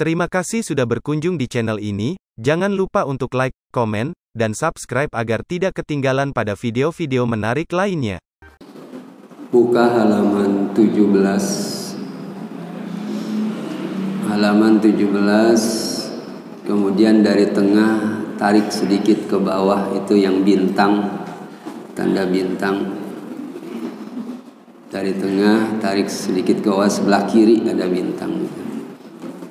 Terima kasih sudah berkunjung di channel ini. Jangan lupa untuk like, komen, dan subscribe agar tidak ketinggalan pada video-video menarik lainnya. Buka halaman 17. Halaman 17. Kemudian dari tengah tarik sedikit ke bawah itu yang bintang tanda bintang dari tengah tarik sedikit ke bawah sebelah kiri ada bintang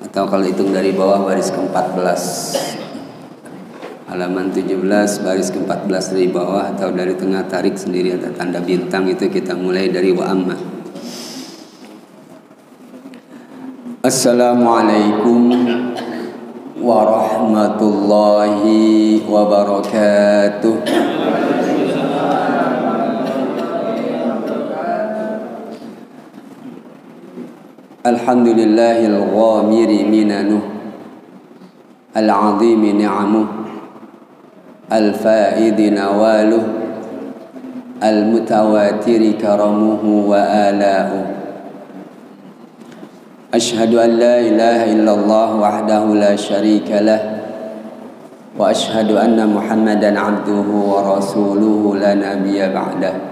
atau kalau hitung dari bawah baris ke-14 halaman 17 baris ke-14 dari bawah atau dari tengah tarik sendiri ada tanda bintang itu kita mulai dari wa amma. Assalamualaikum warahmatullahi wabarakatuh الحمد لله الغامر مننه العظيم نعمه الفائد نواله المتواتر كرمه وآلاؤه أشهد أن لا إله إلا الله وحده لا شريك له وأشهد أن محمدا عبده ورسوله لا نبي بعده.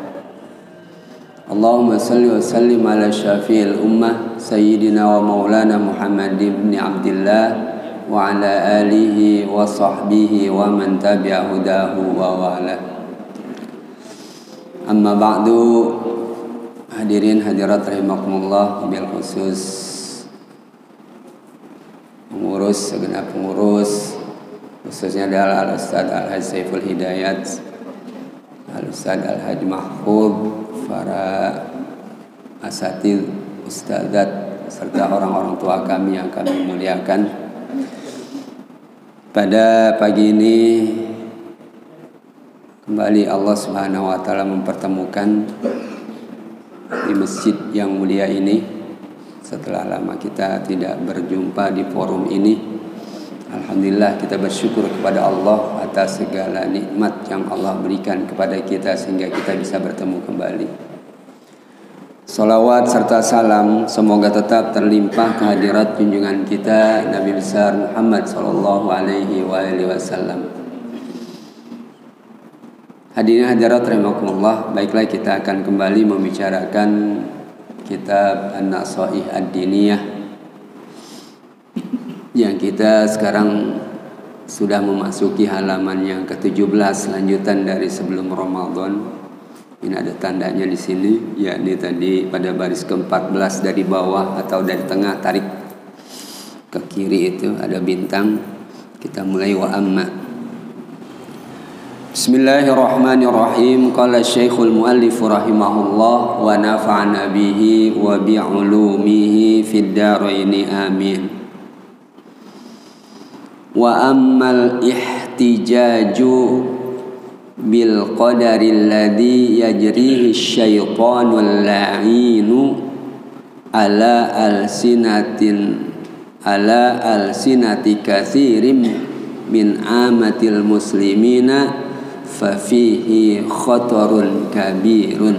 اللهم صل وسلم على شفيع الأمة سيدنا ومولانا محمد بن عبد الله وعلى آله وصحبه ومن تبع هداه ووالاه أما بعد hadirin hadirat rahimakumullah bil khusus pengurus segenap pengurus khususnya adalah Al Ustaz Al Haj Saiful Hidayat Al Ustaz Al Haj Mahfud para asatid, ustazat serta orang-orang tua kami yang kami muliakan. Pada pagi ini kembali Allah Subhanahu wa taala mempertemukan di masjid yang mulia ini setelah lama kita tidak berjumpa di forum ini. Alhamdulillah kita bersyukur kepada Allah atas segala nikmat yang Allah berikan kepada kita sehingga kita bisa bertemu kembali. Salawat serta salam semoga tetap terlimpah kehadirat junjungan kita Nabi besar Muhammad sallallahu alaihi wasallam. Hadirin hadirat rahimakumullah, baiklah kita akan kembali membicarakan kitab An-Nasaih Ad-Diniyah yang kita sekarang sudah memasuki halaman yang ke-17 lanjutan dari sebelum Ramadan. Ini ada tandanya di sini, yakni tadi pada baris ke-14 dari bawah atau dari tengah tarik ke kiri itu ada bintang. Kita mulai wa amma. Bismillahirrahmanirrahim. Qala Syekhul Muallif rahimahullah wa nafa'ana bihi wa bi'ulumihi fid dharain amin. Wa ammal ihtijaju bil qadari alladhi yajrihi syaitanul la'inu ala alsinatin ala alsinati kathirin min amatil muslimina fa fihi khatarun kabirun.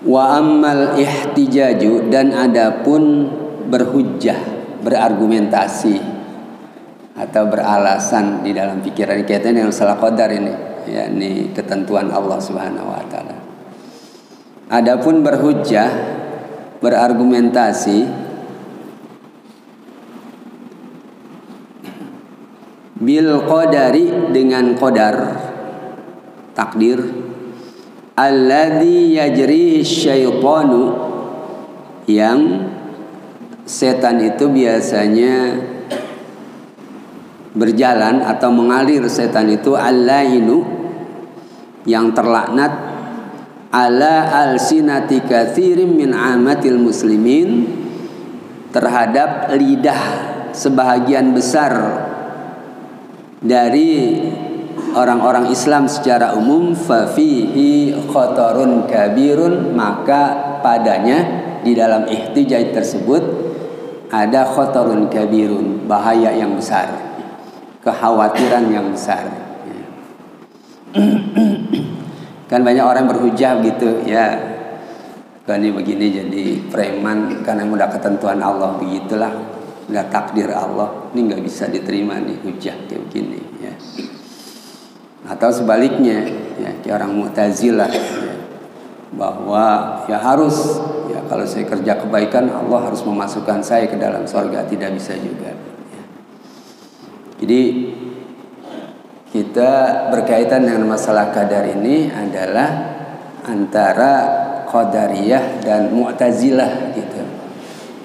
Wa ammal ihtijaju dan adapun berhujjah, berargumentasi atau beralasan di dalam pikiran kita ini yang salah qadar ini, yakni ketentuan Allah Subhanahu wa taala. Adapun berhujjah, berargumentasi bil qadari dengan qadar takdir alladzi yajri syaitanu yang setan itu biasanya berjalan atau mengalir. Setan itu alainu yang terlaknat. Ala alsinati katsirin min amatil muslimin terhadap lidah sebahagian besar dari orang-orang Islam secara umum. Fafihi khotorun kabirun maka padanya di dalam ihtijaj tersebut ada khotorun kabirun, bahaya yang besar, kekhawatiran yang besar. kan banyak orang berhujah gitu ya. Gani begini jadi preman karena udah ketentuan Allah begitulah udah takdir Allah ini nggak bisa diterima nih hujah kayak begini ya atau sebaliknya ya kayak orang Mu'tazilah ya, bahwa ya harus kalau saya kerja kebaikan Allah harus memasukkan saya ke dalam sorga tidak bisa juga jadi kita berkaitan dengan masalah kadar ini adalah antara Qadariyah dan Mu'tazilah gitu.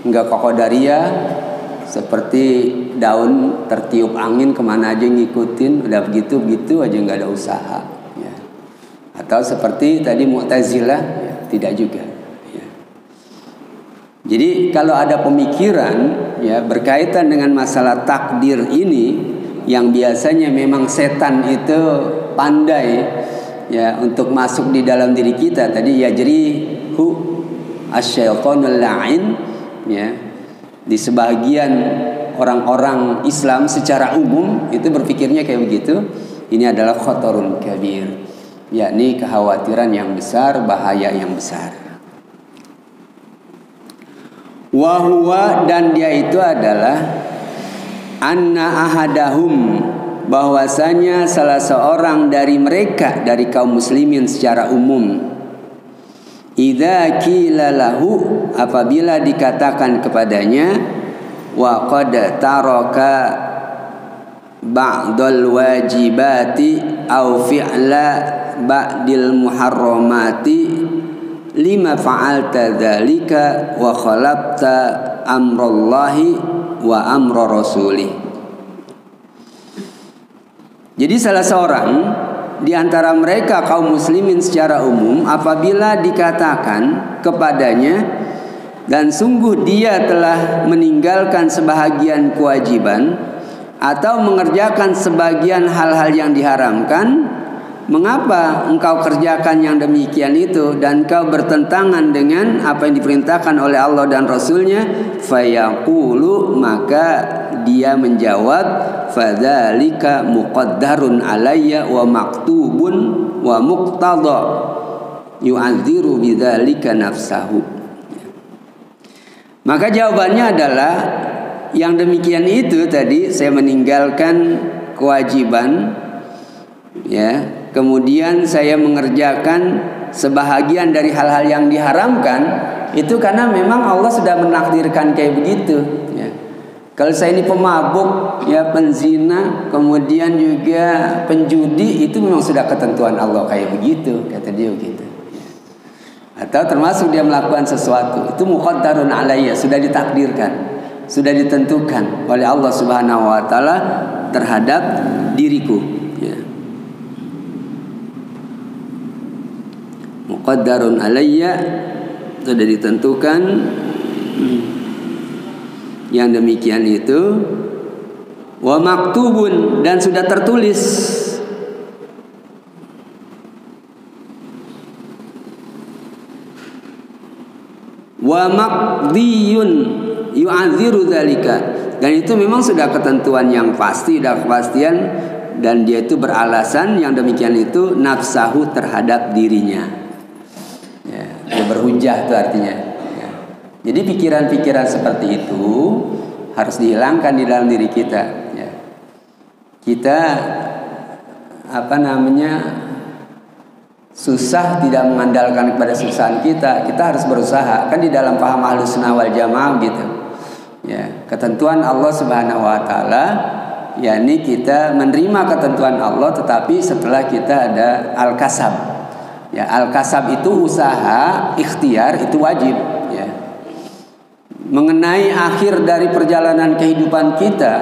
Enggak kok Qadariyah seperti daun tertiup angin ke mana aja ngikutin udah begitu begitu aja nggak ada usaha ya. atau seperti tadi Mu'tazilah ya, tidak juga. Jadi kalau ada pemikiran ya berkaitan dengan masalah takdir ini yang biasanya memang setan itu pandai ya untuk masuk di dalam diri kita tadi ya jadi hu asyaitonul la'in ya di sebagian orang-orang Islam secara umum itu berpikirnya kayak begitu ini adalah khotorun kabir yakni kekhawatiran yang besar bahaya yang besar wahwa dan dia itu adalah anna ahadahum bahwasanya salah seorang dari mereka dari kaum muslimin secara umum. Idza qila lahu apabila dikatakan kepadanya wa qad taraka ba'dal wajibati au fi'la ba'dil muharramati lima fa'alta dzalika wa khalaqta amrallahi wa amra rasulih. Jadi salah seorang di antara mereka kaum muslimin secara umum apabila dikatakan kepadanya dan sungguh dia telah meninggalkan sebahagian kewajiban atau mengerjakan sebagian hal-hal yang diharamkan Mengapa engkau kerjakan yang demikian itu dan kau bertentangan dengan apa yang diperintahkan oleh Allah dan Rasulnya? Fayaqulu maka dia menjawab fadzalika muqaddarun alayya wa maktubun wa muqtada yu'adziru bidzalika nafsahu. Maka jawabannya adalah yang demikian itu tadi saya meninggalkan kewajiban ya kemudian saya mengerjakan sebahagian dari hal-hal yang diharamkan itu karena memang Allah sudah menakdirkan kayak begitu ya. Kalau saya ini pemabuk, ya penzina, kemudian juga penjudi itu memang sudah ketentuan Allah kayak begitu, kata dia begitu. Atau termasuk dia melakukan sesuatu, itu muqaddarun alayya, sudah ditakdirkan, sudah ditentukan oleh Allah Subhanahu wa taala terhadap diriku, ya. Muqaddarun alayya sudah ditentukan yang demikian itu wa maktubun dan sudah tertulis. Wa maqdiyun yu'adziru dzalika. Dan itu memang sudah ketentuan yang pasti dan kepastian dan dia itu beralasan yang demikian itu nafsahu terhadap dirinya ya berhujah itu artinya ya. jadi pikiran-pikiran seperti itu harus dihilangkan di dalam diri kita ya. kita apa namanya susah tidak mengandalkan kepada susahan kita kita harus berusaha kan di dalam paham ahlus sunnah jamaah gitu ya ketentuan Allah subhanahu wa taala yakni kita menerima ketentuan Allah tetapi setelah kita ada al kasab Ya, al-kasab itu usaha, ikhtiar itu wajib, ya. Mengenai akhir dari perjalanan kehidupan kita,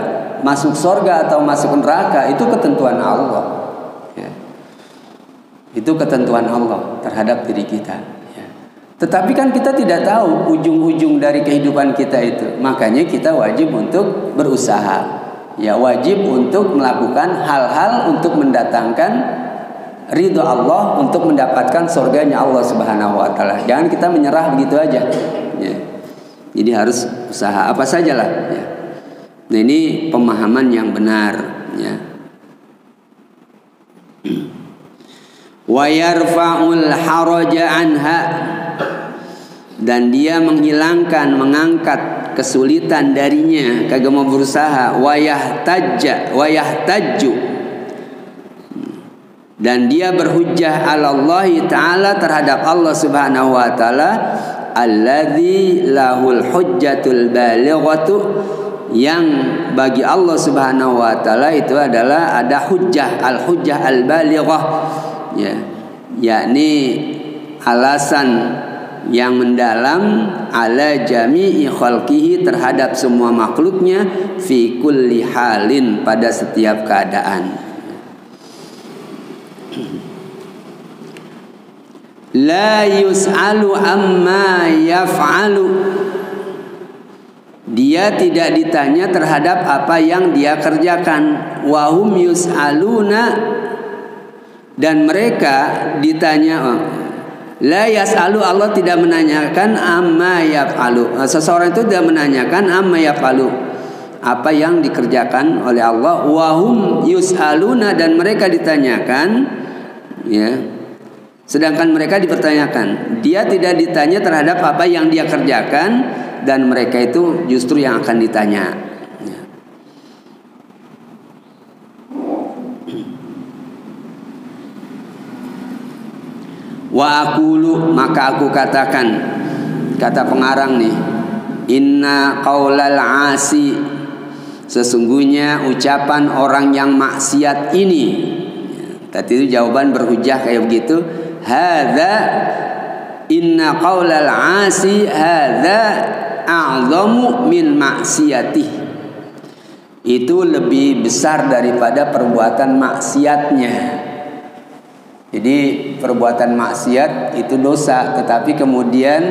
masuk surga atau masuk neraka itu ketentuan Allah. Ya. Itu ketentuan Allah terhadap diri kita. Ya. Tetapi kan kita tidak tahu ujung-ujung dari kehidupan kita itu. Makanya kita wajib untuk berusaha. Ya wajib untuk melakukan hal-hal untuk mendatangkan ridho Allah untuk mendapatkan surganya Allah Subhanahu wa taala. Jangan kita menyerah begitu aja. Ya. Jadi harus usaha apa sajalah ya. Nah, ini pemahaman yang benar ya. Wa yarfa'ul haraja anha dan dia menghilangkan mengangkat kesulitan darinya kagak mau berusaha wayah tajja wayah tajju dan dia berhujjah Allah taala terhadap Allah Subhanahu wa taala alladzi lahul hujjatul balighatu yang bagi Allah Subhanahu wa taala itu adalah ada hujjah al hujjah al balighah ya. Yakni alasan yang mendalam ala jami'i khalqihi terhadap semua makhluknya fi kulli halin pada setiap keadaan la yus'alu amma yaf'alu dia tidak ditanya terhadap apa yang dia kerjakan wahum yus'aluna dan mereka ditanya oh, La yas'alu Allah tidak menanyakan amma yaf'alu. Nah, seseorang itu tidak menanyakan amma yaf'alu. Apa yang dikerjakan oleh Allah wahum yus'aluna dan mereka ditanyakan ya. Sedangkan mereka dipertanyakan. Dia tidak ditanya terhadap apa yang dia kerjakan dan mereka itu justru yang akan ditanya. Wa aqulu maka aku katakan kata pengarang nih inna qaulal asi sesungguhnya ucapan orang yang maksiat ini tadi itu jawaban berhujah kayak begitu hadza inna qaulal asi hadza a'zamu min maksiatih itu lebih besar daripada perbuatan maksiatnya jadi perbuatan maksiat itu dosa, tetapi kemudian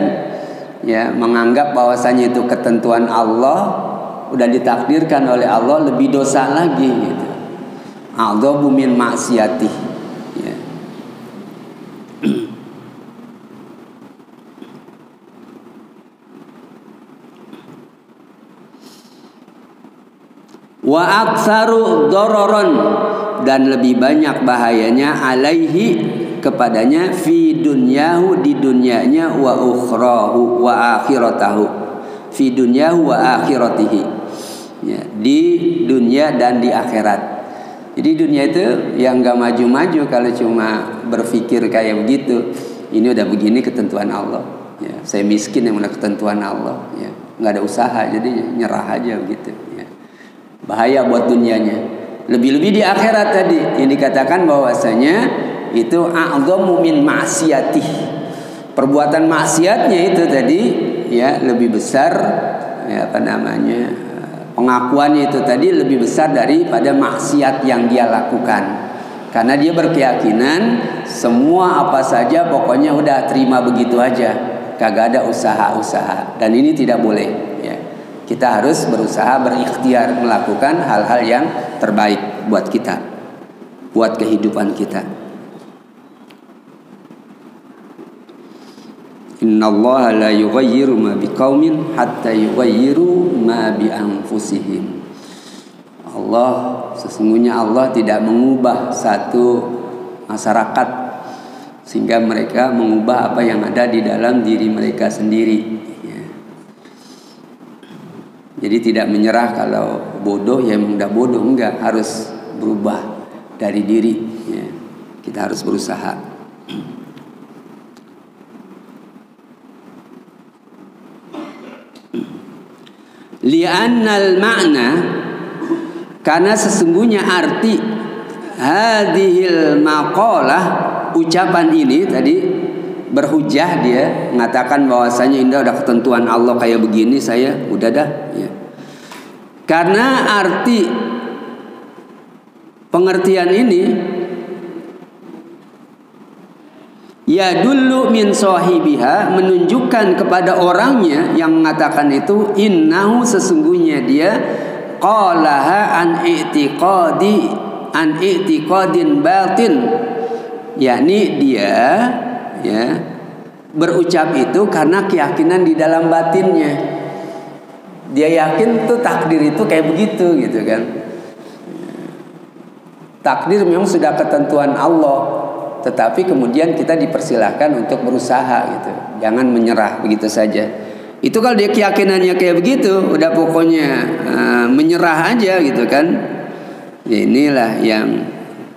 ya menganggap bahwasanya itu ketentuan Allah udah ditakdirkan oleh Allah lebih dosa lagi gitu. A'dhabu min maksiati. Ya. Wa aktsaru dororon. Dan lebih banyak bahayanya alaihi kepadanya fi dunyahu di dunianya wa ukhrahu wa akhiratahu. Fi dunyahu wa akhiratihi. Ya, di dunia dan di akhirat. Jadi dunia itu yang gak maju-maju kalau cuma berpikir kayak begitu. Ini udah begini ketentuan Allah. Ya, saya miskin yang udah ketentuan Allah. Ya nggak ada usaha jadi nyerah aja begitu. Bahaya buat dunianya lebih-lebih di akhirat tadi yang dikatakan bahwasanya itu a'dhamu min ma'siyatih. Perbuatan maksiatnya itu tadi ya lebih besar ya apa namanya? pengakuannya itu tadi lebih besar daripada maksiat yang dia lakukan. Karena dia berkeyakinan semua apa saja pokoknya udah terima begitu aja, kagak ada usaha-usaha dan ini tidak boleh. Kita harus berusaha berikhtiar melakukan hal-hal yang terbaik buat kita, buat kehidupan kita. Inna Allah la yughayyiru ma biqaumin hatta yughayyiru ma bi anfusihim. Allah sesungguhnya Allah tidak mengubah satu masyarakat sehingga mereka mengubah apa yang ada di dalam diri mereka sendiri. Jadi tidak menyerah kalau bodoh ya mudah bodoh enggak harus berubah dari diri ya. Kita harus berusaha. Li'annal makna karena sesungguhnya arti hadhil maqalah ucapan ini tadi berhujah dia mengatakan bahwasanya ini udah ketentuan Allah kayak begini saya udah dah ya. Karena arti pengertian ini ya dulu min sahibiha menunjukkan kepada orangnya yang mengatakan itu innahu sesungguhnya dia qalaha an i'tiqadi an i'tiqadin batin yakni dia ya berucap itu karena keyakinan di dalam batinnya dia yakin tuh takdir itu kayak begitu gitu kan takdir memang sudah ketentuan Allah tetapi kemudian kita dipersilahkan untuk berusaha gitu jangan menyerah begitu saja. Itu kalau dia keyakinannya kayak begitu, udah pokoknya uh, menyerah aja gitu kan. Ya inilah yang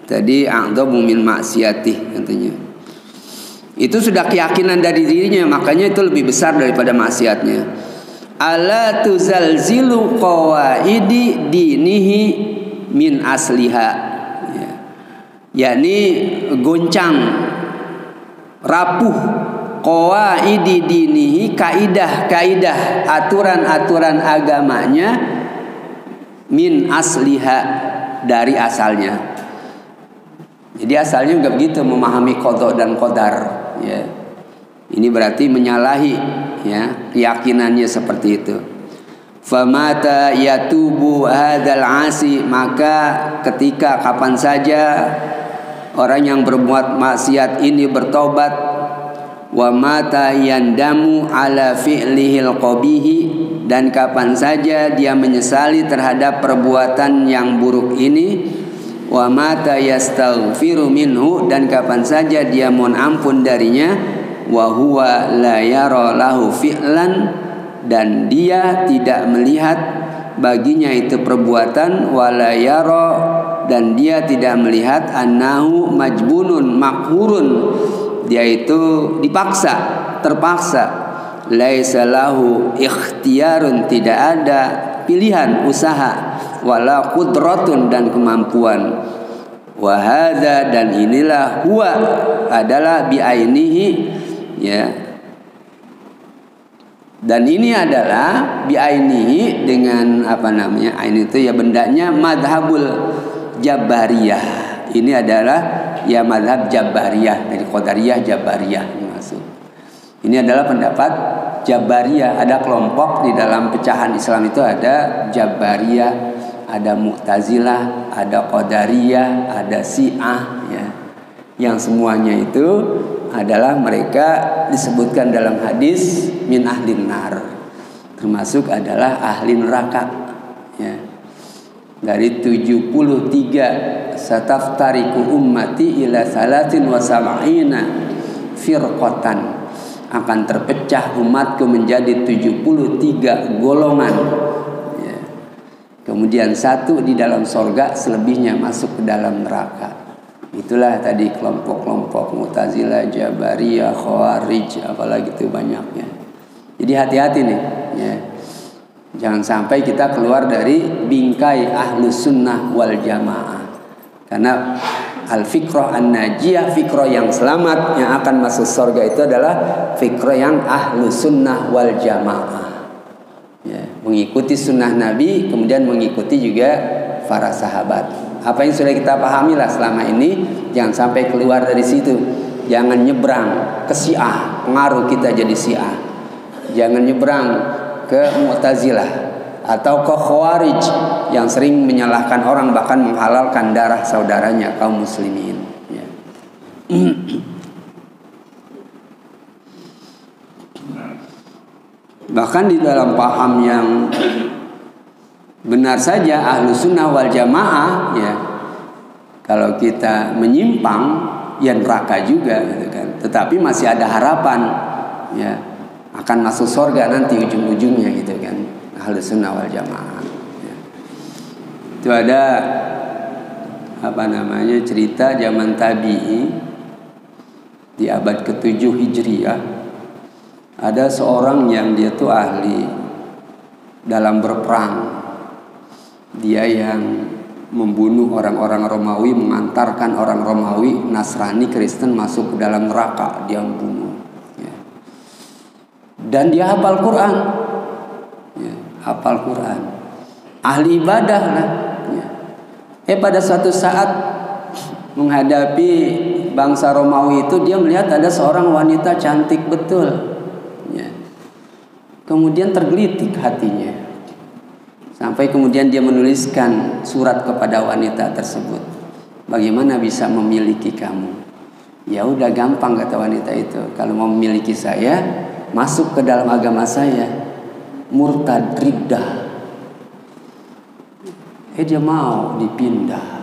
tadi a'dhamu min maksiati katanya. Itu sudah keyakinan dari dirinya, makanya itu lebih besar daripada maksiatnya. Ala tuzalzilu qawaidi dinihi min asliha. Ya. Yakni goncang rapuh qawaidi dinihi kaidah-kaidah aturan-aturan agamanya min asliha dari asalnya. Jadi asalnya enggak begitu memahami kodok dan kodar ya. Ini berarti menyalahi ya keyakinannya seperti itu. Famata yatubu hadal asi maka ketika kapan saja orang yang berbuat maksiat ini bertobat wa mata yandamu ala fi'lihil qabihi dan kapan saja dia menyesali terhadap perbuatan yang buruk ini wa mata yastaghfiru minhu dan kapan saja dia mohon ampun darinya wa huwa la yara lahu fi'lan dan dia tidak melihat baginya itu perbuatan wala yara dan dia tidak melihat annahu majbunun makhurun dia itu dipaksa, terpaksa. Laisa lahu ikhtiyarun tidak ada pilihan usaha wala qudratun dan kemampuan. Wahada dan inilah huwa adalah biainihi ya dan ini adalah biainihi dengan apa namanya ain itu ya bendanya madhabul jabariyah ini adalah ya madhab Jabariyah dari Qadariyah Jabariyah masuk. Ini adalah pendapat Jabariyah. Ada kelompok di dalam pecahan Islam itu ada Jabariyah, ada Mu'tazilah, ada Qadariyah, ada Syiah ya. Yang semuanya itu adalah mereka disebutkan dalam hadis min ahlin nar. Termasuk adalah ahli neraka ya dari 73 sataftariku ummati ila salatin wa sab'ina firqatan akan terpecah umatku menjadi 73 golongan ya. kemudian satu di dalam sorga selebihnya masuk ke dalam neraka itulah tadi kelompok-kelompok Mu'tazilah, Jabariyah, Khawarij apalagi itu banyaknya jadi hati-hati nih ya Jangan sampai kita keluar dari bingkai ahlu sunnah wal jamaah. Karena al fikroh an najiyah fikroh yang selamat yang akan masuk surga itu adalah fikroh yang ahlu sunnah wal jamaah. Ya, mengikuti sunnah Nabi kemudian mengikuti juga para sahabat. Apa yang sudah kita pahami lah selama ini jangan sampai keluar dari situ. Jangan nyebrang ke Syiah, pengaruh kita jadi Syiah. Jangan nyebrang ke Mu'tazilah atau ke yang sering menyalahkan orang bahkan menghalalkan darah saudaranya kaum muslimin. Ya. bahkan di dalam paham yang benar saja ahlu sunnah wal jamaah ya kalau kita menyimpang ya neraka juga gitu kan. Tetapi masih ada harapan ya akan masuk surga nanti ujung-ujungnya gitu kan. Ahli sunnah wal jamaah. Ya. itu ada apa namanya cerita zaman tabi'i di abad ke-7 Hijriah. Ada seorang yang dia tuh ahli dalam berperang. Dia yang membunuh orang-orang Romawi mengantarkan orang Romawi Nasrani Kristen masuk ke dalam neraka. Dia membunuh dan dia hafal Quran. Ya, hafal Quran. Ahli ibadah lah. Ya. eh pada suatu saat menghadapi bangsa Romawi itu dia melihat ada seorang wanita cantik betul. Ya. kemudian tergelitik hatinya. Sampai kemudian dia menuliskan surat kepada wanita tersebut. Bagaimana bisa memiliki kamu? Ya udah gampang kata wanita itu. Kalau mau memiliki saya masuk ke dalam agama saya murtad riddah eh dia mau dipindah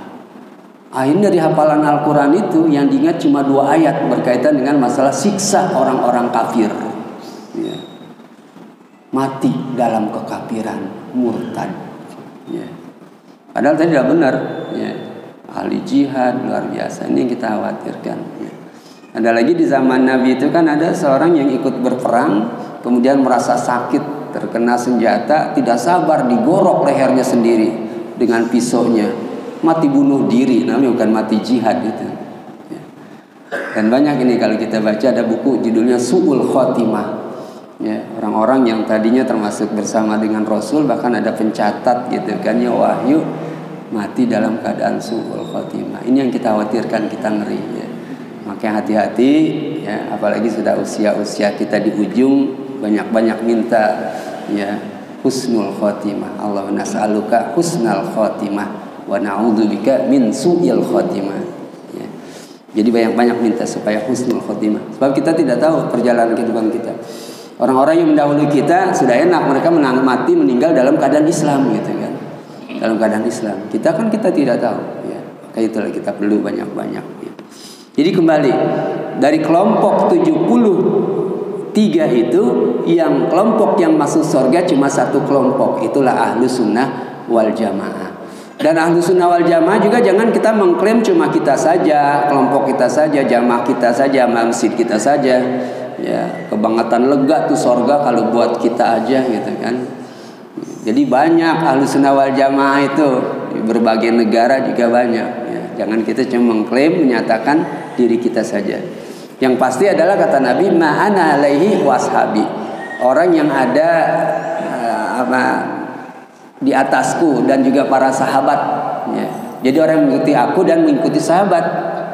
Akhirnya dari hafalan Al-Quran itu yang diingat cuma dua ayat berkaitan dengan masalah siksa orang-orang kafir. ya. mati dalam kekafiran murtad ya. padahal tadi tidak benar ya. ahli jihad luar biasa ini yang kita khawatirkan ya. ada lagi di zaman Nabi itu kan ada seorang yang ikut berperang kemudian merasa sakit terkena senjata tidak sabar digorok lehernya sendiri dengan pisaunya. Mati bunuh diri namanya bukan mati jihad itu. Ya. dan banyak ini kalau kita baca ada buku judulnya Su'ul Khotimah. Ya orang-orang yang tadinya termasuk bersama dengan Rasul bahkan ada pencatat gitu kan ya wahyu mati dalam keadaan su'ul khotimah. Ini yang kita khawatirkan kita ngeri ya maka hati-hati ya apalagi sudah usia-usia kita di ujung banyak-banyak minta ya husnul khotimah. Allah nas'aluka husnal khotimah wa na'udzubika min su'il khotimah. Ya. jadi banyak-banyak minta supaya husnul khotimah. Sebab kita tidak tahu perjalanan kehidupan kita. Orang-orang yang mendahului kita sudah enak mereka menang mati meninggal dalam keadaan Islam gitu kan. Dalam keadaan Islam. Kita kan kita tidak tahu ya. Kayak itulah kita perlu banyak-banyak ya. Jadi kembali dari kelompok 70 tiga itu yang kelompok yang masuk surga cuma satu kelompok. Itulah ahlu sunnah wal jamaah. Dan ahlu sunnah wal jamaah juga jangan kita mengklaim cuma kita saja kelompok kita saja jamaah kita saja masjid kita saja. Ya kebangetan lega tuh surga kalau buat kita aja gitu kan. Jadi banyak ahlu sunnah wal jamaah itu. Di berbagai negara juga banyak. ya. Jangan kita cuma mengklaim menyatakan diri kita saja yang pasti adalah kata Nabi ma'ana alaihi washabi. Orang yang ada uh, apa di atasku dan juga para sahabat ya. Jadi orang yang mengikuti aku dan mengikuti sahabat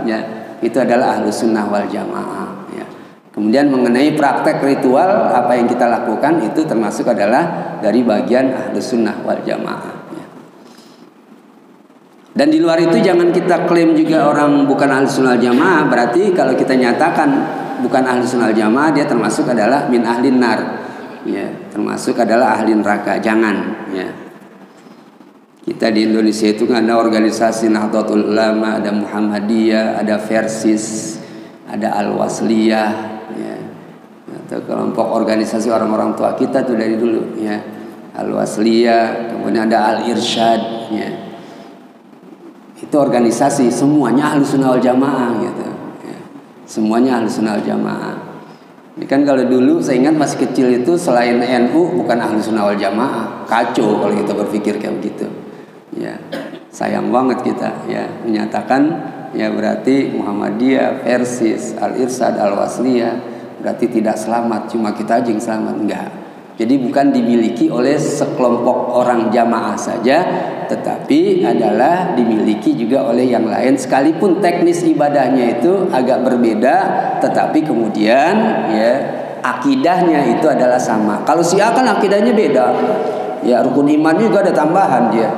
ya. Itu adalah ahlu sunnah wal jamaah ya. Kemudian mengenai praktek ritual apa yang kita lakukan itu termasuk adalah dari bagian ahlu sunnah wal jamaah. Dan di luar itu jangan kita klaim juga orang bukan ahli sunnah jamaah. Berarti kalau kita nyatakan bukan ahli sunnah jamaah, dia termasuk adalah min ahli nar. Ya, termasuk adalah ahli neraka. Jangan. Ya. Kita di Indonesia itu kan ada organisasi Nahdlatul Ulama, ada Muhammadiyah, ada Versis, ada Al-Wasliyah, ya. Atau kelompok organisasi orang-orang tua kita tuh dari dulu, ya. Al-Wasliyah, kemudian ada Al-Irsyad, ya itu organisasi semuanya sunnah wal jamaah gitu. Ya. semuanya sunnah wal jamaah. Ini kan kalau dulu saya ingat masih kecil itu selain NU bukan ahlu sunnah wal jamaah. Kacau kalau kita berpikir kayak begitu. Ya. Sayang banget kita ya. Menyatakan ya berarti Muhammadiyah Persis Al Irsad Al Wasliyah berarti tidak selamat. Cuma kita aja yang selamat. Enggak jadi bukan dimiliki oleh sekelompok orang jamaah saja, tetapi adalah dimiliki juga oleh yang lain. Sekalipun teknis ibadahnya itu agak berbeda, tetapi kemudian ya akidahnya itu adalah sama. Kalau si kan akidahnya beda. Ya rukun iman juga ada tambahan dia.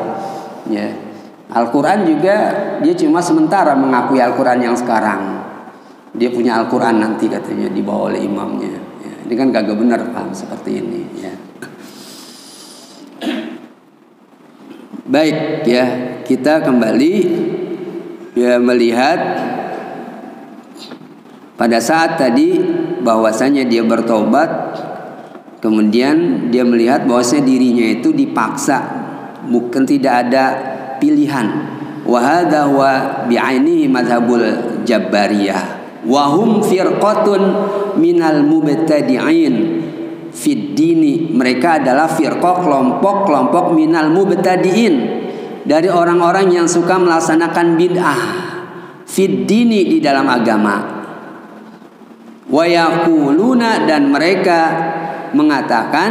Ya. Al-Quran juga dia cuma sementara mengakui Al-Quran yang sekarang. Dia punya Al-Quran nanti katanya dibawa oleh imamnya. Ini kan kagak benar paham seperti ini ya. Baik ya, kita kembali ya melihat pada saat tadi bahwasanya dia bertobat kemudian dia melihat bahwasanya dirinya itu dipaksa bukan tidak ada pilihan wa hadha wa bi'ainihi madhabul jabbariyah wahum firqatun minal mubtadi'in. Fid dini mereka adalah firqah kelompok-kelompok minal mubtadi'in. Dari orang-orang yang suka melaksanakan bid'ah. Fid dini di dalam agama. Wa yaquluna dan mereka mengatakan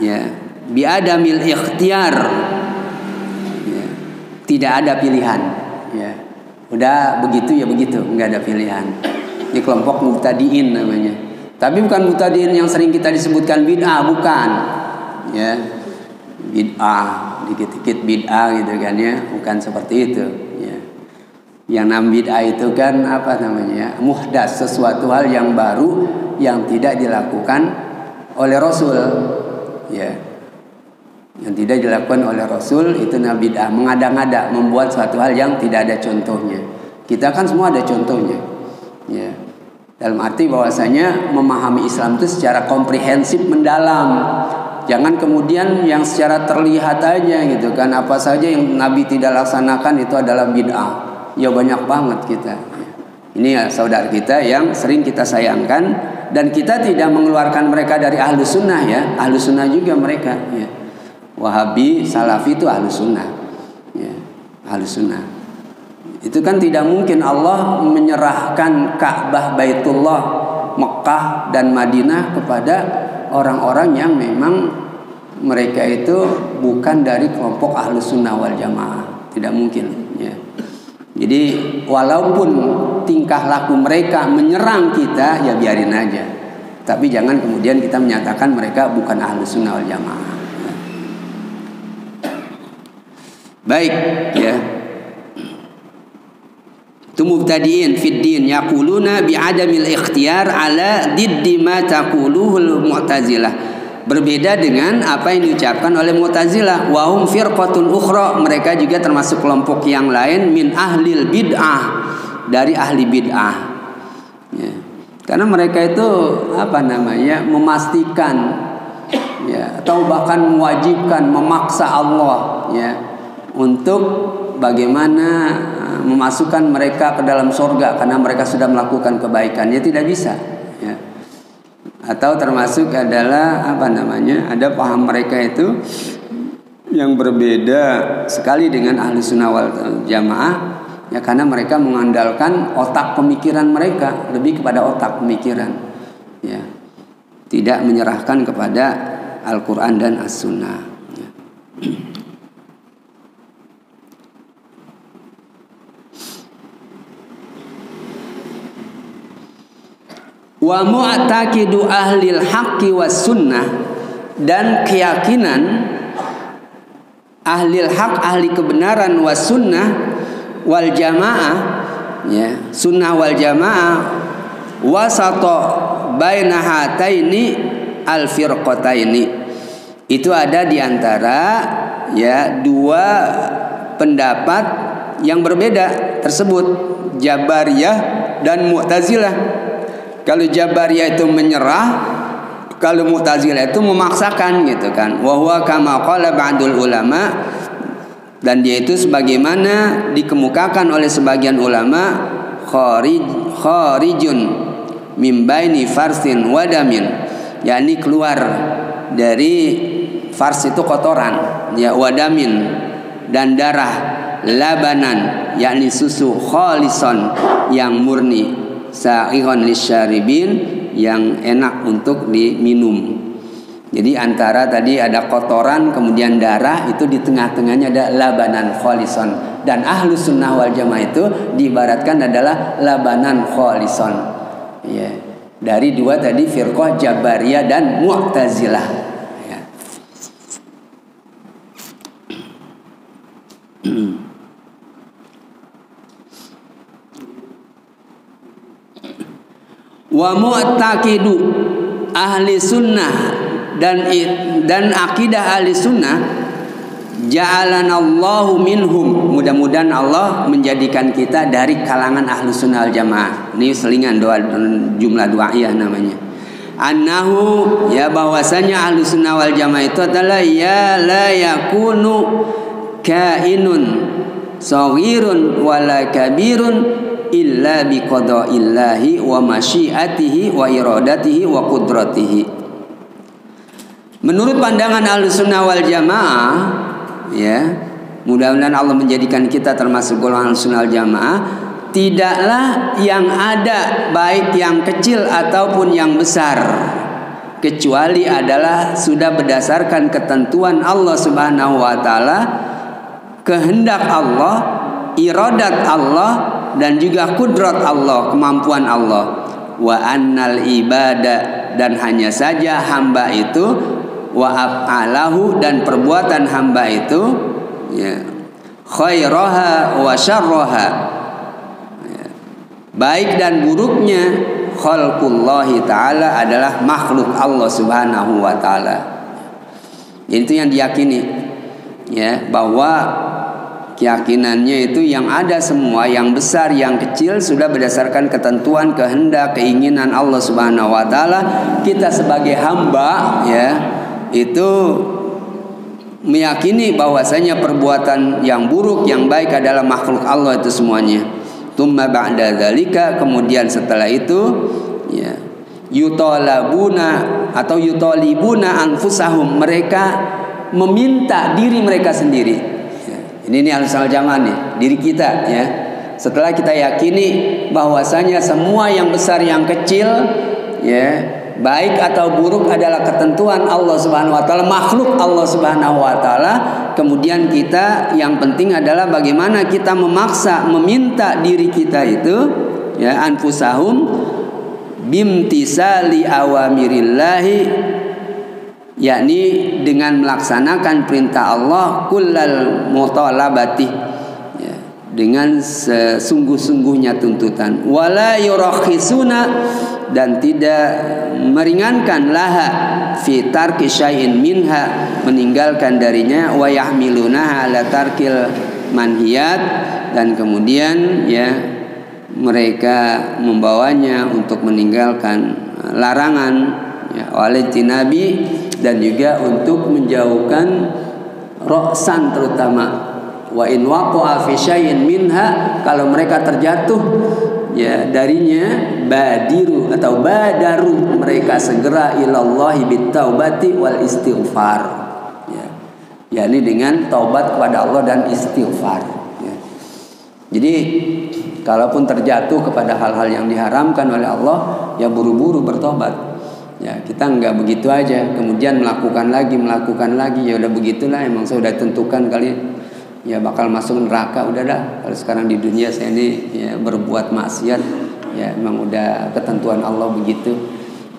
ya biadamil ikhtiar. Ya, tidak ada pilihan. Ya Udah begitu ya begitu, nggak ada pilihan. Ini kelompok mutadiin namanya. Tapi bukan mutadiin yang sering kita disebutkan bid'ah, bukan. Ya. Bid'ah, dikit-dikit bid'ah gitu kan ya, bukan seperti itu, ya. Yang nam bid'ah itu kan apa namanya? Muhdas, sesuatu hal yang baru yang tidak dilakukan oleh Rasul. Ya yang tidak dilakukan oleh Rasul itu nabi bid'ah mengada-ngada membuat suatu hal yang tidak ada contohnya kita kan semua ada contohnya ya Dalam arti bahwasanya memahami Islam itu secara komprehensif mendalam. Jangan kemudian yang secara terlihat aja gitu kan apa saja yang Nabi tidak laksanakan itu adalah bid'ah. Ya banyak banget kita. Ini ya saudara kita yang sering kita sayangkan dan kita tidak mengeluarkan mereka dari ahlu sunnah ya. Ahlu sunnah juga mereka. Ya. Wahabi, Salafi itu ahlu sunnah. Ya. Ahlu sunnah. Itu kan tidak mungkin Allah menyerahkan Ka'bah Baitullah Mekah dan Madinah kepada orang-orang yang memang mereka itu bukan dari kelompok ahlu sunnah wal jamaah tidak mungkin ya. jadi walaupun tingkah laku mereka menyerang kita ya biarin aja tapi jangan kemudian kita menyatakan mereka bukan ahlu sunnah wal jamaah ya. Baik ya. Itu mubtadiin fid din yaquluna bi adamil ikhtiyar ala diddi ma taquluhul mu'tazilah. Berbeda dengan apa yang diucapkan oleh Mu'tazilah. Wahum firqatun ukhra mereka juga termasuk kelompok yang lain min ahlil bid'ah dari ahli bid'ah. Ya. karena mereka itu apa namanya memastikan ya atau bahkan mewajibkan memaksa Allah ya untuk bagaimana memasukkan mereka ke dalam surga karena mereka sudah melakukan kebaikan ya tidak bisa ya. atau termasuk adalah apa namanya ada paham mereka itu yang berbeda sekali dengan ahli sunnah wal jamaah ya karena mereka mengandalkan otak pemikiran mereka lebih kepada otak pemikiran ya tidak menyerahkan kepada Al-Quran dan As-Sunnah ya. Wa mu'taqidu ahlil haqqi was sunnah dan keyakinan ahlil hak ahli kebenaran was sunnah wal jamaah ya sunnah wal jamaah wasato baina hataini al firqataini. Itu ada di antara ya dua pendapat yang berbeda tersebut Jabariyah dan Mu'tazilah kalau Jabariyah itu menyerah, kalau Mu'tazilah itu memaksakan gitu kan. Wa huwa kama qala ba'dul ulama dan dia itu sebagaimana dikemukakan oleh sebagian ulama kharij kharijun min baini farsin wadamin yakni keluar dari fars itu kotoran ya wadamin dan darah labanan yakni susu khalison yang murni sa'iran lisyaribin yang enak untuk diminum. Jadi antara tadi ada kotoran kemudian darah itu di tengah-tengahnya ada labanan kholison dan ahlu sunnah wal jamaah itu diibaratkan adalah labanan kholison. Ya. Dari dua tadi firqah Jabariyah dan Mu'tazilah. Ya. wa mu'taqidu ahli sunnah dan dan akidah ahli sunnah ja'alanallahu minhum. Mudah-mudahan Allah menjadikan kita dari kalangan ahli sunnah al jamaah. Ini selingan doa jumlah doa ya namanya. Annahu ya bahwasanya ahli sunnah wal jamaah itu adalah ya la yakunu kainun sawirun wala kabirun illa biqada'illahi wa masyiatihi wa iradatihi wa qudratihi. Menurut pandangan Ahlussunnah wal Jamaah, ya, mudah-mudahan Allah menjadikan kita termasuk golongan Ahlussunnah wal Jamaah, tidaklah yang ada baik yang kecil ataupun yang besar kecuali adalah sudah berdasarkan ketentuan Allah Subhanahu wa taala, kehendak Allah, iradat Allah dan juga kudrat Allah, kemampuan Allah. Wa annal ibadah dan hanya saja hamba itu wa af'alahu dan perbuatan hamba itu ya khairaha wa syarraha ya, baik dan buruknya khalqullahi taala adalah makhluk Allah Subhanahu wa taala. Itu yang diyakini ya bahwa keyakinannya itu yang ada semua yang besar yang kecil sudah berdasarkan ketentuan kehendak keinginan Allah Subhanahu wa taala. Kita sebagai hamba ya itu meyakini bahwasanya perbuatan yang buruk yang baik adalah makhluk Allah itu semuanya. Tumma ba'da dzalika kemudian setelah itu ya yutalabuna atau yutalibuna anfusahum. Mereka meminta diri mereka sendiri ini ini al zaman nih diri kita ya. Setelah kita yakini bahwasanya semua yang besar yang kecil ya baik atau buruk adalah ketentuan Allah Subhanahu wa taala makhluk Allah Subhanahu wa taala. Kemudian kita yang penting adalah bagaimana kita memaksa meminta diri kita itu ya anfusahum bimtisali awamirillahi yakni dengan melaksanakan perintah Allah kullal mutalabati ya, dengan sesungguh-sungguhnya tuntutan. Wala yurakhisuna dan tidak meringankan laha fi tarki syai'in minha meninggalkan darinya wa yahmilunaha ala tarkil manhiyat dan kemudian ya mereka membawanya untuk meninggalkan larangan ya, oleh Nabi dan juga untuk menjauhkan roksan terutama wa in waqa'a minha kalau mereka terjatuh ya darinya badiru atau badaru mereka segera ilallahi bitaubati wal istighfar ya yakni dengan taubat kepada Allah dan istighfar ya. jadi Kalaupun terjatuh kepada hal-hal yang diharamkan oleh Allah, ya buru-buru bertobat. Ya, kita nggak begitu aja, kemudian melakukan lagi, melakukan lagi, ya udah begitulah emang saya udah tentukan kali ya bakal masuk neraka udah dah. Kalau sekarang di dunia saya ini ya berbuat maksiat, ya emang udah ketentuan Allah begitu.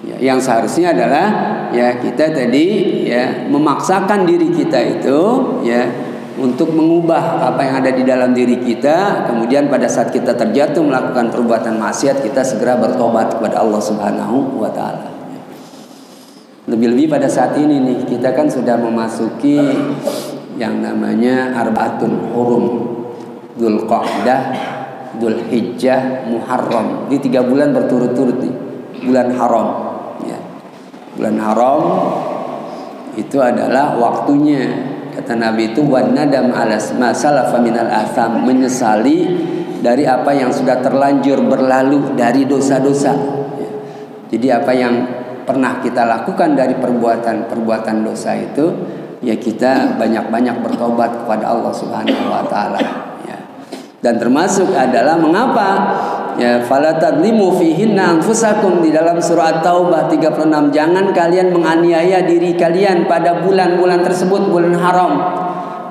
Ya, yang seharusnya adalah ya kita tadi ya memaksakan diri kita itu ya untuk mengubah apa yang ada di dalam diri kita kemudian pada saat kita terjatuh melakukan perbuatan maksiat kita segera bertobat kepada Allah Subhanahu wa taala. Lebih-lebih pada saat ini nih kita kan sudah memasuki yang namanya Arbaatul Hurum. Dzulqa'dah, Dzulhijjah, Muharram. Di tiga bulan berturut-turut nih. Bulan haram ya. Bulan haram itu adalah waktunya Kata Nabi itu wan nadam ala salafa minal atham menyesali dari apa yang sudah terlanjur berlalu dari dosa-dosa. Ya. Jadi apa yang pernah kita lakukan dari perbuatan-perbuatan dosa itu ya kita banyak-banyak bertobat kepada Allah Subhanahu wa taala ya. Dan termasuk adalah mengapa Ya, fala tadlimu fihinna anfusakum di dalam surah At-Taubah 36. Jangan kalian menganiaya diri kalian pada bulan-bulan tersebut, bulan haram.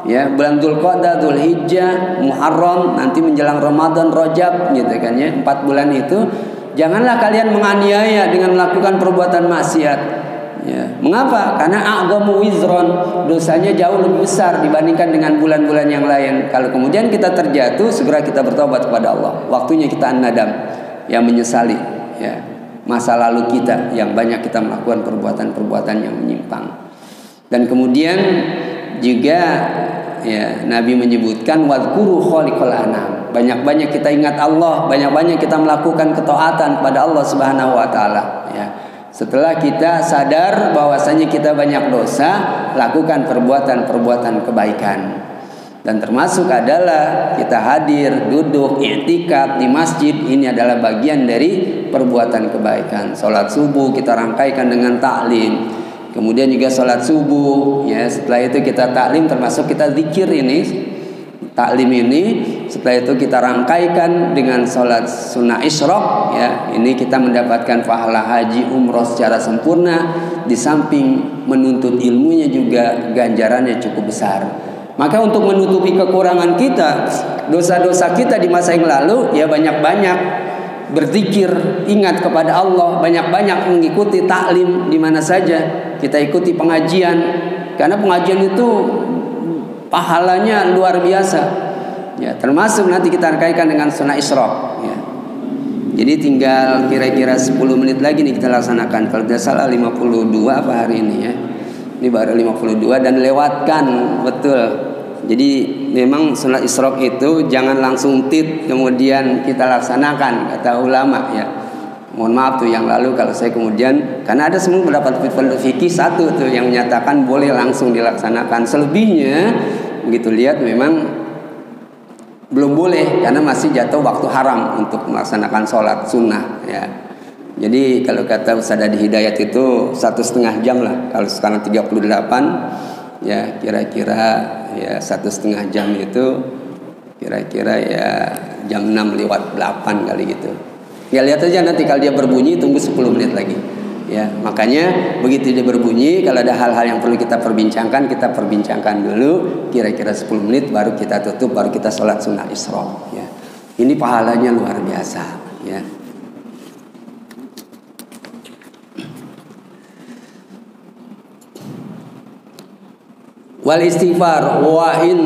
Ya, bulan Dzulqa'dah, Dzulhijjah, Muharram, nanti menjelang Ramadan, Rajab gitu kan ya. Empat bulan itu janganlah kalian menganiaya dengan melakukan perbuatan maksiat. Ya. Mengapa? Karena agamu wizron dosanya jauh lebih besar dibandingkan dengan bulan-bulan yang lain. Kalau kemudian kita terjatuh, segera kita bertobat kepada Allah. Waktunya kita nadam, yang menyesali ya masa lalu kita yang banyak kita melakukan perbuatan-perbuatan yang menyimpang. Dan kemudian juga ya Nabi menyebutkan wadkuru khaliqal anam. Banyak-banyak kita ingat Allah, banyak-banyak kita melakukan ketaatan kepada Allah Subhanahu wa taala ya. Setelah kita sadar bahwasanya kita banyak dosa, lakukan perbuatan-perbuatan kebaikan. Dan termasuk adalah kita hadir, duduk, i'tikaf di masjid ini adalah bagian dari perbuatan kebaikan. Salat subuh kita rangkaikan dengan taklim. Kemudian juga salat subuh, ya setelah itu kita taklim termasuk kita zikir ini taklim ini setelah itu kita rangkaikan dengan sholat sunnah isyrok ya. Ini kita mendapatkan pahala haji umroh secara sempurna di samping menuntut ilmunya juga ganjarannya cukup besar. Maka untuk menutupi kekurangan kita dosa-dosa kita di masa yang lalu ya banyak-banyak berzikir ingat kepada Allah banyak-banyak mengikuti taklim di mana saja. Kita ikuti pengajian karena pengajian itu pahalanya luar biasa. Ya, termasuk nanti kita kaitkan dengan sunnah Isra. Ya. Jadi tinggal kira-kira 10 menit lagi nih kita laksanakan. Kalau tidak salah 52 apa hari ini ya. Ini baru 52 dan lewatkan betul Jadi memang sholat isyraq itu jangan langsung tit kemudian kita laksanakan kata ulama ya. Mohon maaf tuh yang lalu kalau saya kemudian karena ada semua pendapat fikih satu tuh yang menyatakan boleh langsung dilaksanakan. Selebihnya begitu lihat memang belum boleh karena masih jatuh waktu haram untuk melaksanakan sholat sunnah ya. Jadi kalau kata Ustaz Adi Hidayat itu satu setengah jam lah. Kalau sekarang 38 ya kira-kira ya satu setengah jam itu kira-kira ya jam 6 lewat 8 kali gitu ya lihat aja nanti kalau dia berbunyi tunggu 10 menit lagi. Ya makanya begitu dia berbunyi kalau ada hal-hal yang perlu kita perbincangkan kita perbincangkan dulu kira-kira 10 menit baru kita tutup baru kita sholat sunnah isra. Ya ini pahalanya luar biasa. Ya. Wal istighfar wa in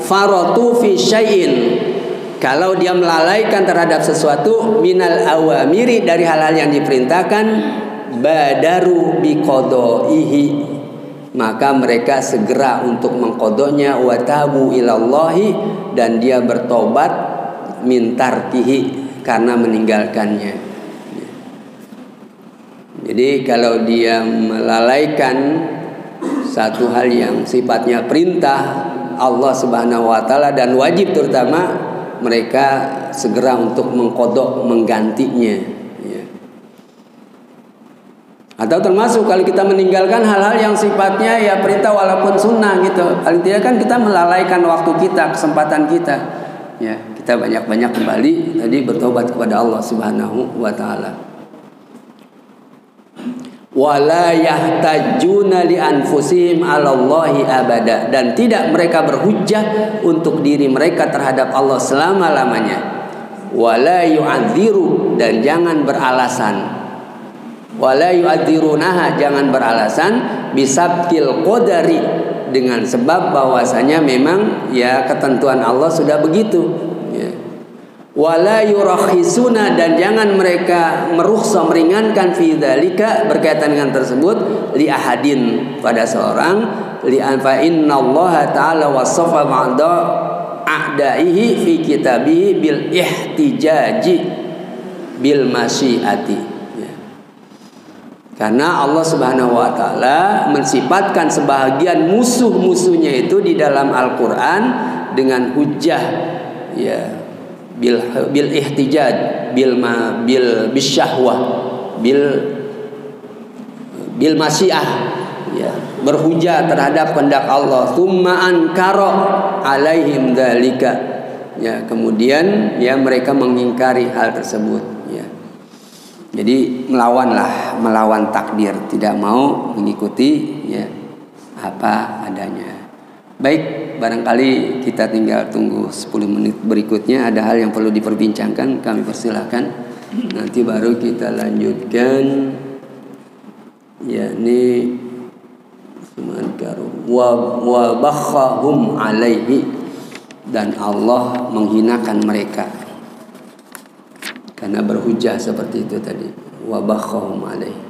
faratu fi syai'in kalau dia melalaikan terhadap sesuatu minal awamiri dari hal-hal yang diperintahkan badaru biqadaihi. Maka mereka segera untuk mengkodoknya wa tabu ilallahi dan dia bertobat mintarkihi karena meninggalkannya. Jadi kalau dia melalaikan satu hal yang sifatnya perintah Allah Subhanahu wa taala dan wajib terutama mereka segera untuk mengkodok menggantinya. Ya. atau termasuk kalau kita meninggalkan hal-hal yang sifatnya ya perintah walaupun sunnah gitu. Paling tidak kan kita melalaikan waktu kita kesempatan kita. Ya kita banyak-banyak kembali tadi bertobat kepada Allah Subhanahu wa taala wala yahtajuna li abada. Dan tidak mereka berhujjah untuk diri mereka terhadap Allah selama-lamanya. Wala yu'adziru dan jangan beralasan. Wala yu'adzirunaha jangan beralasan. Bisabtil qadari dengan sebab bahwasanya memang ya ketentuan Allah sudah begitu wala yurakhisuna dan jangan mereka merukhsah meringankan fi dzalika berkaitan dengan tersebut li ahadin pada seorang li anfa innallaha ta'ala wasafa ba'da a'daihi fi kitabihi bil ihtijaji bil masyiati. Ya. karena Allah Subhanahu wa taala mensifatkan sebahagian musuh-musuhnya itu di dalam Al-Qur'an dengan hujah ya bil bil ihtijaj bil ma bil bisyahwah bil bil masyiah. Ya berhujah terhadap kehendak Allah. Thumma ankara alaihim dalika ya kemudian ya mereka mengingkari hal tersebut. Ya. Jadi melawanlah melawan takdir. Tidak mau mengikuti ya apa adanya baik barangkali kita tinggal tunggu 10 menit berikutnya. Ada hal yang perlu diperbincangkan kami persilahkan. Nanti baru kita lanjutkan. Yakni wa wa alaihi dan Allah menghinakan mereka. Karena berhujah seperti itu tadi. Wa alaihi.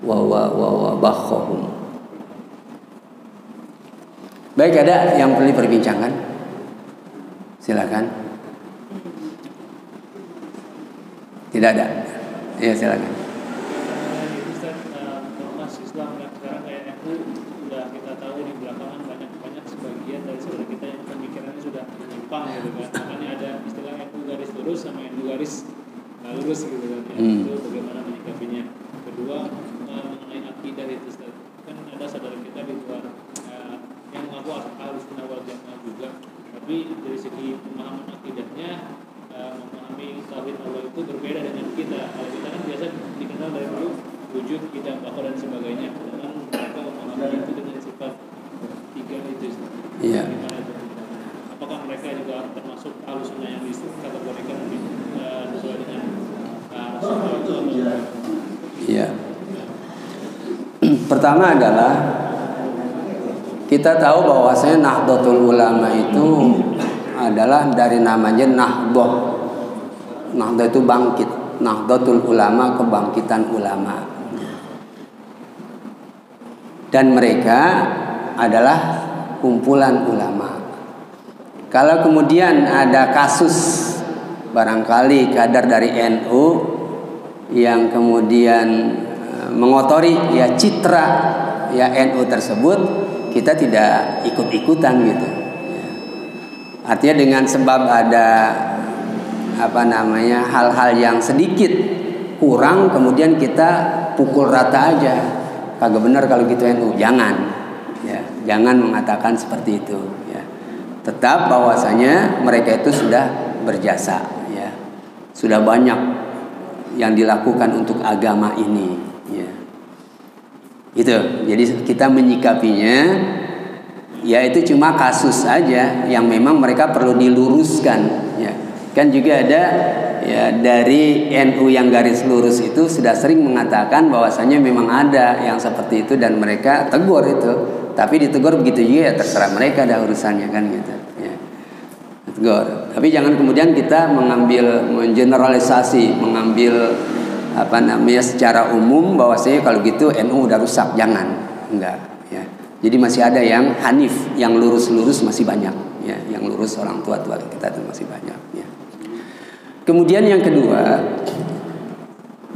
Wa wa wa, wa bakhahum Baik ada yang perlu diperbincangkan? Silakan. Tidak ada. Ya silakan. Gitu kan gitu kan ya. hmm. bagaimana menyikapinya kedua eh, mengenai akidah itu kan ada saudara kita di luar yang mengaku harus wal jamaah juga. Tapi dari segi pemahaman akidahnya uh, memahami tauhid Allah itu berbeda dengan kita. Kalau kita kan biasa dikenal dari dulu wujud kita bakal dan sebagainya. Dengan mereka memahami itu dengan sifat tiga itu iya. Apakah mereka juga termasuk alusnya yang dikategorikan uh, sesuai dengan uh, itu atau iya. Pertama adalah kita tahu bahwasanya Nahdlatul Ulama itu adalah dari namanya Nahdlah. Nahdlah itu bangkit. Nahdlatul Ulama kebangkitan ulama. Dan mereka adalah kumpulan ulama. Kalau kemudian ada kasus barangkali kader dari NU yang kemudian eh, mengotori ya citra ya NU tersebut kita tidak ikut-ikutan gitu. Ya. Artinya dengan sebab ada apa namanya hal-hal yang sedikit kurang kemudian kita pukul rata aja. Kagak benar kalau gitu NU jangan. Ya jangan mengatakan seperti itu ya. Tetap bahwasanya mereka itu sudah berjasa ya. Sudah banyak yang dilakukan untuk agama ini itu jadi kita menyikapinya ya itu cuma kasus saja yang memang mereka perlu diluruskan ya. Kan juga ada ya dari NU yang garis lurus itu sudah sering mengatakan bahwasanya memang ada yang seperti itu dan mereka tegur itu. Tapi ditegur begitu juga ya terserah mereka ada urusannya kan gitu ya. Tegur. Tapi jangan kemudian kita mengambil mengeneralisasi mengambil apa namanya secara umum bahwa saya kalau gitu NU udah rusak jangan. Enggak ya. Jadi masih ada yang hanif yang lurus-lurus masih banyak ya. Yang lurus orang tua-tua kita itu masih banyak ya. Kemudian yang kedua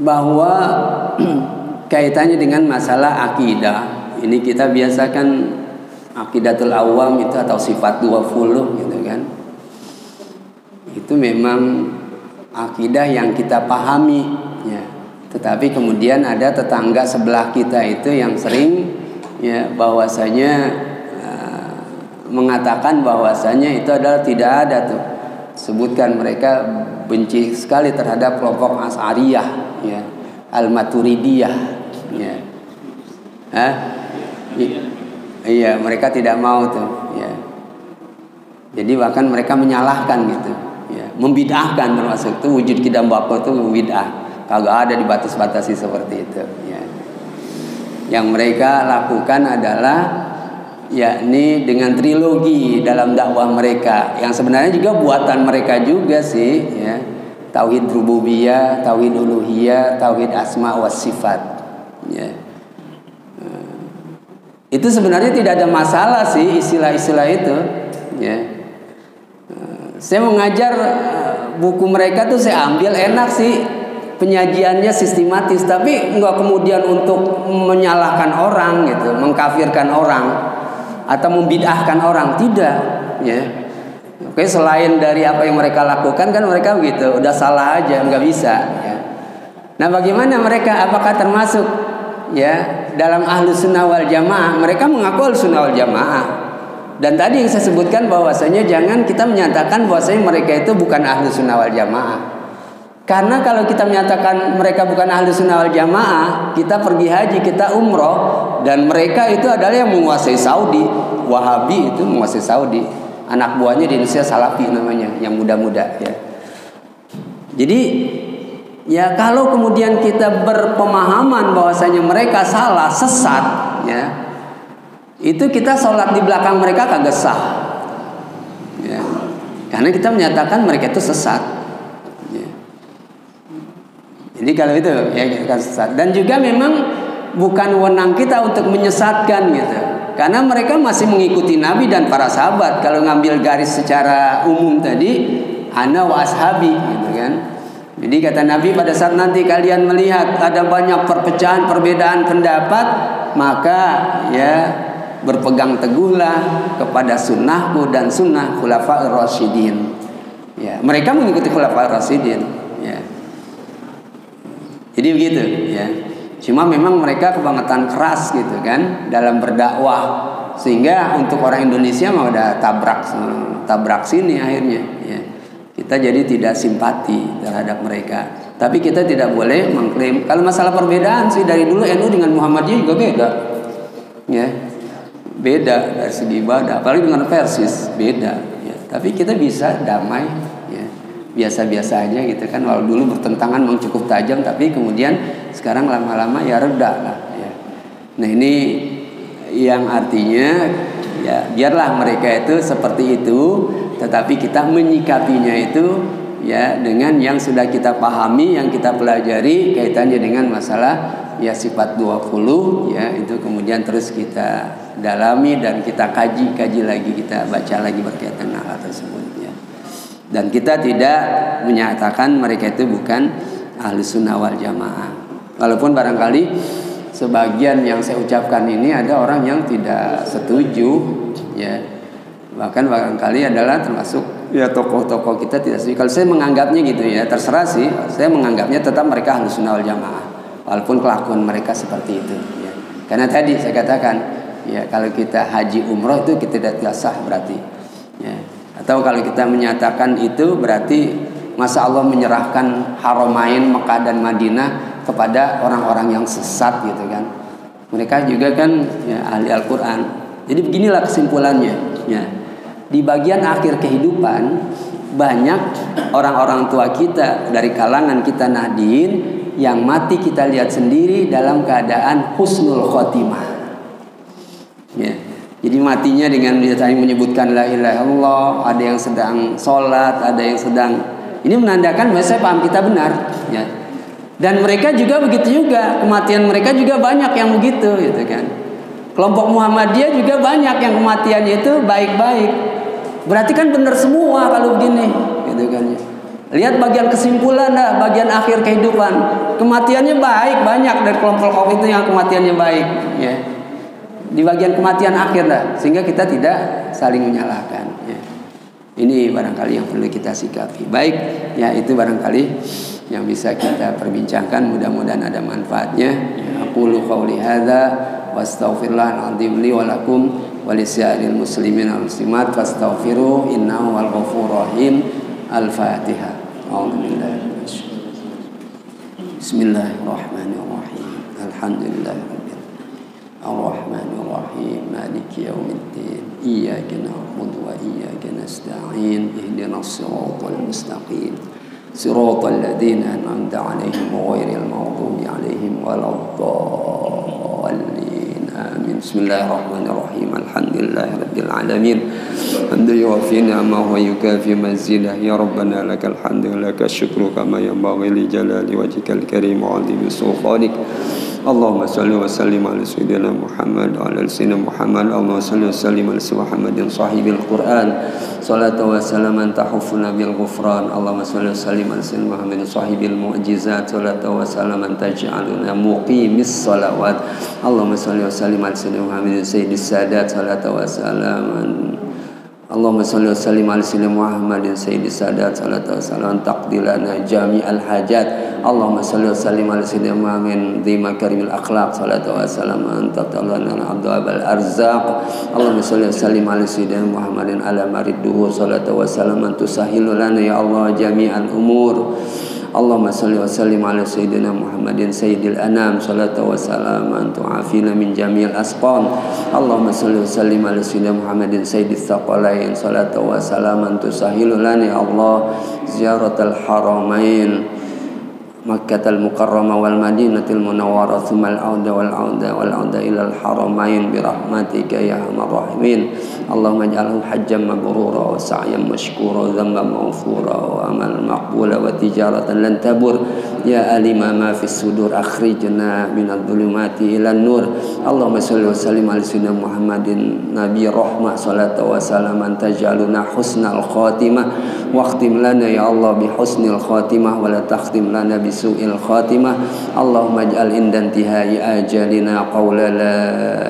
bahwa kaitannya dengan masalah akidah. Ini kita biasakan akidatul awam itu atau sifat 20 gitu kan. Itu memang akidah yang kita pahami ya tetapi kemudian ada tetangga sebelah kita itu yang sering ya bahwasanya uh, mengatakan bahwasanya itu adalah tidak ada tuh sebutkan mereka benci sekali terhadap kelompok As'ariyah ya Al-Maturidiyah ya Hah? Iya, mereka tidak mau tuh, ya. Jadi bahkan mereka menyalahkan gitu, ya. Membid'ahkan termasuk itu wujud kidam bako itu membid'ah. Kagak ada dibatas-batasi seperti itu, ya. Yang mereka lakukan adalah yakni dengan trilogi dalam dakwah mereka. Yang sebenarnya juga buatan mereka juga sih ya. Tauhid rububiyah tauhid uluhiyah tauhid asma wa sifat ya. Itu sebenarnya tidak ada masalah sih istilah-istilah itu ya. Saya mengajar eh, buku mereka tuh saya ambil enak sih penyajiannya sistematis tapi nggak kemudian untuk menyalahkan orang gitu mengkafirkan orang atau membid'ahkan orang tidak ya. Oke selain dari apa yang mereka lakukan kan mereka begitu udah salah aja nggak bisa ya. Nah bagaimana mereka apakah termasuk ya dalam ahlu sunnah wal jamaah mereka mengaku ahlu sunnah wal jamaah. Dan tadi yang saya sebutkan bahwasanya jangan kita menyatakan bahwasanya mereka itu bukan ahlu sunnah wal jamaah karena kalau kita menyatakan mereka bukan ahlu sunnah wal jamaah kita pergi haji kita umroh dan mereka itu adalah yang menguasai Saudi Wahabi itu menguasai Saudi anak buahnya di Indonesia Salafi namanya yang muda-muda ya jadi Ya kalau kemudian kita berpemahaman bahwasanya mereka salah, sesat, ya. Itu kita sholat di belakang mereka kagak sah. Ya. Karena kita menyatakan mereka itu sesat. Ya. Jadi kalau itu ya kita sesat. Dan juga memang bukan wewenang kita untuk menyesatkan gitu. Karena mereka masih mengikuti Nabi dan para sahabat. Kalau ngambil garis secara umum tadi, ana wa ashabi gitu kan. Jadi kata Nabi pada saat nanti kalian melihat ada banyak perpecahan, perbedaan pendapat, maka ya berpegang teguhlah kepada sunnahku dan sunnah khulafa rasyidin. Ya, mereka mengikuti khulafa rasyidin. Jadi begitu. Ya. Cuma memang mereka kebangetan keras gitu kan dalam berdakwah sehingga untuk orang Indonesia mah udah tabrak tabrak sini akhirnya. Ya. Kita jadi tidak simpati terhadap mereka. Tapi kita tidak boleh mengklaim kalau masalah perbedaan sih dari dulu NU dengan Muhammadiyah juga beda. Ya. Beda dari segi ibadah, apalagi dengan Persis beda ya. Tapi kita bisa damai. Biasa-biasa aja gitu kan. Walau dulu bertentangan memang cukup tajam tapi kemudian sekarang lama-lama ya reda lah ya. Nah, ini yang artinya ya biarlah mereka itu seperti itu tetapi kita menyikapinya itu ya dengan yang sudah kita pahami, yang kita pelajari kaitannya dengan masalah ya sifat 20 ya itu kemudian terus kita dalami dan kita kaji kaji lagi kita baca lagi berkaitan hal tersebut dan kita tidak menyatakan mereka itu bukan ahli sunnah wal jamaah. Walaupun barangkali sebagian yang saya ucapkan ini ada orang yang tidak setuju ya. Bahkan barangkali adalah termasuk ya tokoh-tokoh kita tidak setuju. Kalau saya menganggapnya gitu ya terserah sih. Saya menganggapnya tetap mereka ahli sunnah wal jamaah. Walaupun kelakuan mereka seperti itu ya. karena tadi saya katakan ya kalau kita haji umroh itu kita tidak sah berarti ya atau kalau kita menyatakan itu berarti masa Allah menyerahkan haramain Mekah dan Madinah kepada orang-orang yang sesat gitu kan mereka juga kan ya, ahli Al-Quran jadi beginilah kesimpulannya ya di bagian akhir kehidupan banyak orang-orang tua kita dari kalangan kita Nahdien yang mati kita lihat sendiri dalam keadaan husnul khotimah. Ya. Jadi matinya dengan saling menyebutkan la ilaha illallah, ada yang sedang sholat, ada yang sedang ini menandakan bahwa saya paham kita benar, ya. Dan mereka juga begitu juga, kematian mereka juga banyak yang begitu gitu kan. Kelompok Muhammadiyah juga banyak yang kematiannya itu baik-baik. Berarti kan benar semua kalau begini, gitu kan ya. Lihat bagian kesimpulan dah, bagian akhir kehidupan. Kematiannya baik, banyak dari kelompok itu yang kematiannya baik, ya. Di bagian kematian akhir dah, sehingga kita tidak saling menyalahkan, ya. Ini barangkali yang perlu kita sikapi. Baik, ya itu barangkali yang bisa kita perbincangkan. Mudah-mudahan ada manfaatnya. Aku qauli hadza wastaghfirullahaladzim li wa lakum wa muslimin wal muslimat fastaghfiru innahu wal ghafurur rahim. Al-Fatihah. Bismillahirrahmanirrahim. الرحمن الرحيم مالك يوم الدين إياك نعبد وإياك نستعين اهدنا الصراط المستقيم. صراط الذين أنعمت عليهم غير المغضوب عليهم ولا الضالين. آمين. بسم الله الرحمن الرحيم. الحمد لله رب العالمين. الحمد يوفي نعمه ويكافي مزيده. يا ربنا لك الحمد ولك الشكر كما ينبغي لجلال وجهك الكريم وعظيم سلطانك. اللهم صل وسلم على سيدنا محمد وعلى سيدنا محمد اللهم صل وسلم على سيدنا محمد صاحب القرآن صلاة وسلاما تحفنا بالغفران اللهم صل وسلم على سيدنا محمد صاحب المعجزات صلاة وسلاما تجعلنا مقيم الصلوات اللهم صل وسلم على سيدنا محمد سيد السادات صلاة وسلاما Allahumma salli wa sallim ala sayyidina Muhammadin sayyidi sadat salatu wassalam taqdilana jami'al hajat Allahumma salli wa sallim ala sayyidina Muhammadin di makarimil akhlaq salatu wassalam anta tawallana abdu abal arzaq. Allahumma salli wa sallim ala sayyidina Muhammadin ala marid duhur salatu wassalam antusahilulana ya Allah jami'al umur. Allahumma salli wa sallim ala sayyidina Muhammadin sayyidil anam. Salatu wa salaman tu'afina min jamil asqam. Allahumma salli wa sallim ala sayyidina Muhammadin sayyidil thaqalain. Salatu wa salaman tusahilu lana ya Allah. Ziyaratal haramain. مكة المكرمة والمدينة المنورة ثم العودة والعودة والعودة إلى الحرمين برحمتك يا أرحم الراحمين. اللهم اجعله حجا مبرورا وسعيا مشكورا وذنبا مغفورا وأمل مقبولا وتجارة لن تبر يا ألم ما في الصدور أخرجنا من الظلمات إلى النور. اللهم صل وسلم على سيدنا محمد نبي رحمة صلاة وسلام تجعلنا حسن الخاتمة. واختم لنا يا الله بحسن الخاتمة ولا تختم لنا su'il khatimah. Allahumma ij'al indantihai ajalina qawla la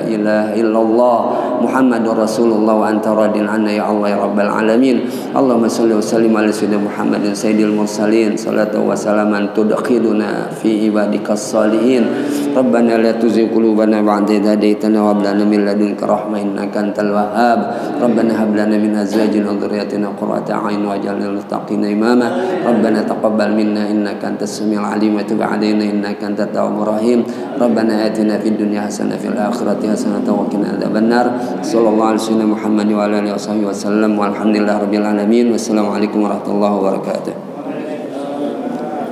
ilaha illallah Muhammadur Rasulullah wa anta radin anna ya Allah ya Rabbal Alamin. Allahumma salli wa sallim ala sayyidina Muhammadin sayyidil mursalin. Salatu wa salaman tudakhiduna fi ibadikas salihin Rabbana la tuzigh qulubana ba'da idh hadaytana wa hab lana min ladunka rahmah innaka antal wahhab. Rabbana hab lana min azwajina wa dhurriyyatina qurrata a'yun waj'alna lil muttaqina imama. Rabbana taqabbal minna innaka antas samiul العليم وتب علينا إنك أنت التواب الرحيم. ربنا آتنا في الدنيا حسنة في الآخرة حسنة وقنا عذاب النار. صلى الله على سيدنا محمد وعلى آله وصحبه وسلم والحمد لله رب العالمين. والسلام عليكم ورحمة الله وبركاته.